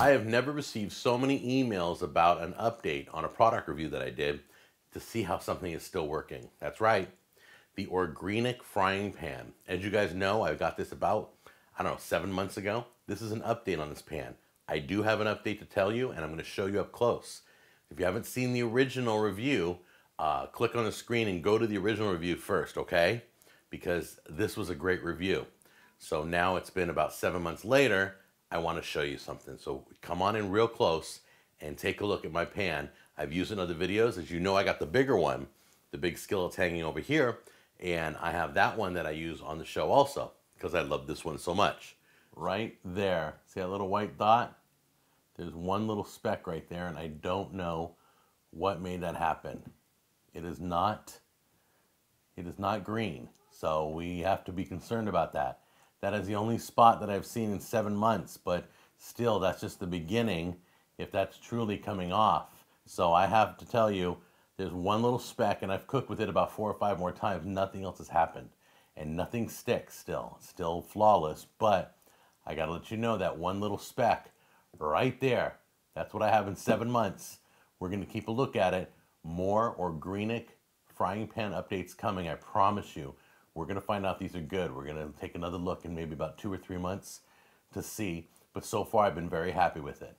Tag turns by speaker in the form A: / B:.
A: I have never received so many emails about an update on a product review that I did to see how something is still working. That's right, the Orgreenic frying pan. As you guys know, I got this about, I don't know, seven months ago. This is an update on this pan. I do have an update to tell you, and I'm gonna show you up close. If you haven't seen the original review, uh, click on the screen and go to the original review first, okay? Because this was a great review. So now it's been about seven months later, I wanna show you something. So come on in real close and take a look at my pan. I've used it in other videos. As you know, I got the bigger one. The big skillet's hanging over here. And I have that one that I use on the show also because I love this one so much. Right there. See that little white dot? There's one little speck right there and I don't know what made that happen. It is not, it is not green. So we have to be concerned about that. That is the only spot that I've seen in seven months, but still that's just the beginning if that's truly coming off. So I have to tell you, there's one little speck and I've cooked with it about four or five more times. Nothing else has happened and nothing sticks still. still flawless, but I gotta let you know that one little speck right there, that's what I have in seven months. We're gonna keep a look at it. More Orgreenic frying pan updates coming, I promise you. We're gonna find out these are good. We're gonna take another look in maybe about two or three months to see. But so far, I've been very happy with it.